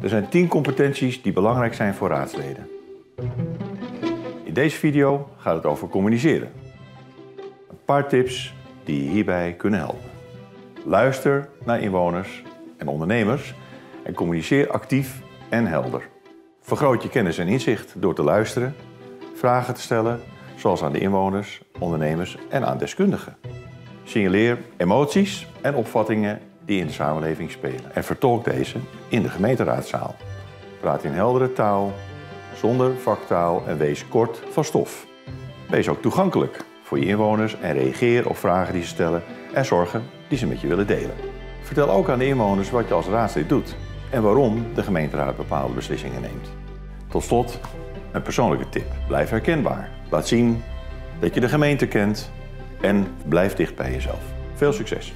Er zijn 10 competenties die belangrijk zijn voor raadsleden. In deze video gaat het over communiceren. Een paar tips die je hierbij kunnen helpen. Luister naar inwoners en ondernemers en communiceer actief en helder. Vergroot je kennis en inzicht door te luisteren, vragen te stellen, zoals aan de inwoners, ondernemers en aan deskundigen. Signaleer emoties en opvattingen die in de samenleving spelen en vertolk deze in de gemeenteraadzaal. Praat in heldere taal, zonder vaktaal en wees kort van stof. Wees ook toegankelijk voor je inwoners en reageer op vragen die ze stellen en zorgen die ze met je willen delen. Vertel ook aan de inwoners wat je als raadslid doet en waarom de gemeenteraad bepaalde beslissingen neemt. Tot slot een persoonlijke tip. Blijf herkenbaar. Laat zien dat je de gemeente kent en blijf dicht bij jezelf. Veel succes!